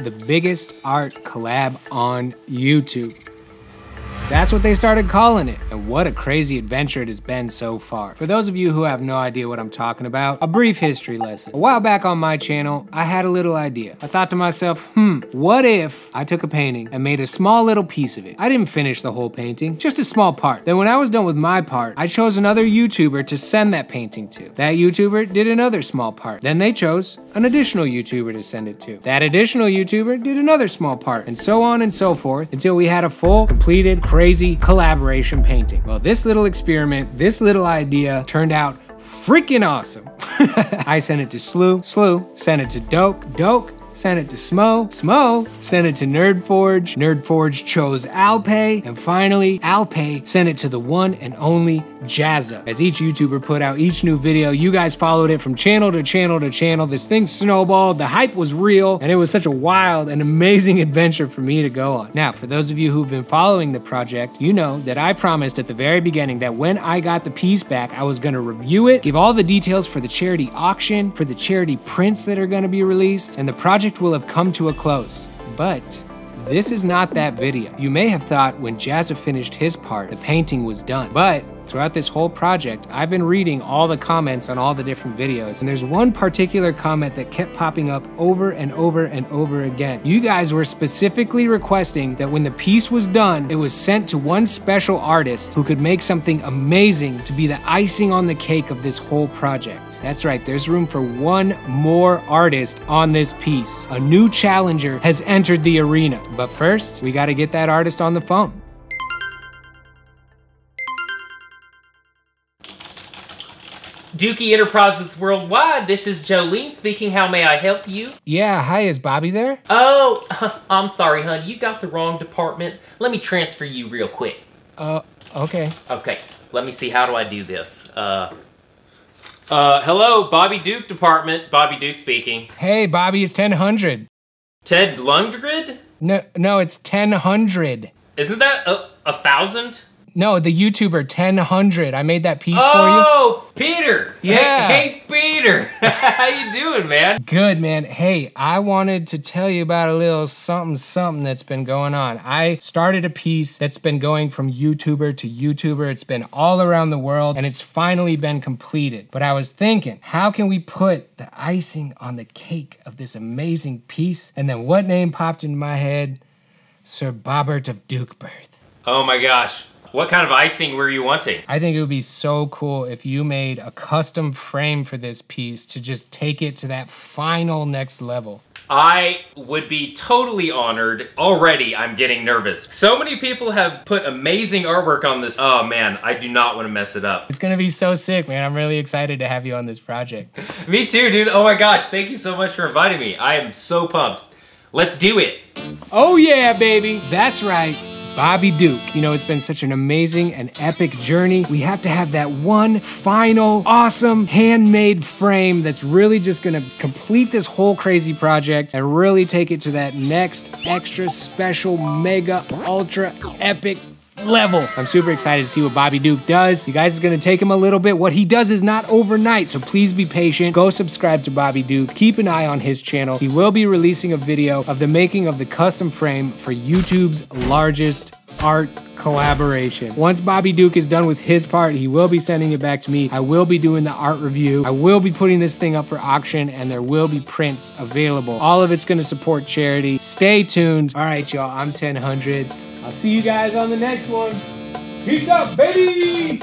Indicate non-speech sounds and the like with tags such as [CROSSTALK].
the biggest art collab on YouTube. That's what they started calling it, and what a crazy adventure it has been so far. For those of you who have no idea what I'm talking about, a brief history lesson. A while back on my channel, I had a little idea. I thought to myself, hmm, what if I took a painting and made a small little piece of it? I didn't finish the whole painting, just a small part. Then when I was done with my part, I chose another YouTuber to send that painting to. That YouTuber did another small part. Then they chose an additional YouTuber to send it to. That additional YouTuber did another small part, and so on and so forth until we had a full, completed, crazy collaboration painting. Well, this little experiment, this little idea turned out freaking awesome. [LAUGHS] I sent it to Slew, Slew sent it to Doke, Doke sent it to Smoe, Smoe sent it to Nerdforge, Nerdforge chose Alpay, and finally, Alpay sent it to the one and only Jazza. As each YouTuber put out each new video, you guys followed it from channel to channel to channel. This thing snowballed, the hype was real, and it was such a wild and amazing [LAUGHS] adventure for me to go on. Now, for those of you who've been following the project, you know that I promised at the very beginning that when I got the piece back, I was gonna review it, give all the details for the charity auction, for the charity prints that are gonna be released, and the project will have come to a close. But this is not that video. You may have thought when Jazza finished his part, the painting was done. But throughout this whole project, I've been reading all the comments on all the different videos, and there's one particular comment that kept popping up over and over and over again. You guys were specifically requesting that when the piece was done, it was sent to one special artist who could make something amazing to be the icing on the cake of this whole project. That's right, there's room for one more artist on this piece. A new challenger has entered the arena. But first, we gotta get that artist on the phone. Dookie Enterprises Worldwide, this is Jolene speaking. How may I help you? Yeah, hi, is Bobby there? Oh, [LAUGHS] I'm sorry, hon. You got the wrong department. Let me transfer you real quick. Uh, okay. Okay, let me see. How do I do this? Uh, uh, hello, Bobby Duke department. Bobby Duke speaking. Hey, Bobby, it's Ten Hundred. Ted Lundgren? No, no, it's Ten Hundred. Isn't that a, a thousand? No, the YouTuber Ten Hundred. I made that piece Oh, for you. Oh, Peter. Yeah. Hey, hey, Peter. [LAUGHS] How you doing, man? Good, man. Hey, I wanted to tell you about a little something something that's been going on. I started a piece that's been going from YouTuber to YouTuber. It's been all around the world and it's finally been completed. But I was thinking, how can we put the icing on the cake of this amazing piece? And then what name popped into my head? Sir Bobbert of Dukebirth. Oh my gosh. What kind of icing were you wanting? I think it would be so cool if you made a custom frame for this piece to just take it to that final next level. I would be totally honored. Already, I'm getting nervous. So many people have put amazing artwork on this. Oh man, I do not want to mess it up. It's gonna be so sick, man. I'm really excited to have you on this project. [LAUGHS] Me too, dude. Oh my gosh, thank you so much for inviting me. I am so pumped. Let's do it. Oh, yeah, baby. That's right. Bobby Duke. You know, it's been such an amazing and epic journey. We have to have that one final, awesome, handmade frame that's really just gonna complete this whole crazy project and really take it to that next extra special, mega, ultra epic level. I'm super excited to see what Bobby Duke does. You guys, it's gonna take him a little bit. What he does is not overnight, so please be patient. Go subscribe to Bobby Duke. Keep an eye on his channel. He will be releasing a video of the making of the custom frame for YouTube's largest art collaboration. Once Bobby Duke is done with his part, he will be sending it back to me. I will be doing the art review. I will be putting this thing up for auction and there will be prints available. All of it's gonna support charity. Stay tuned. All right, y'all, I'm Ten Hundred. I'll see you guys on the next one. Peace out, baby!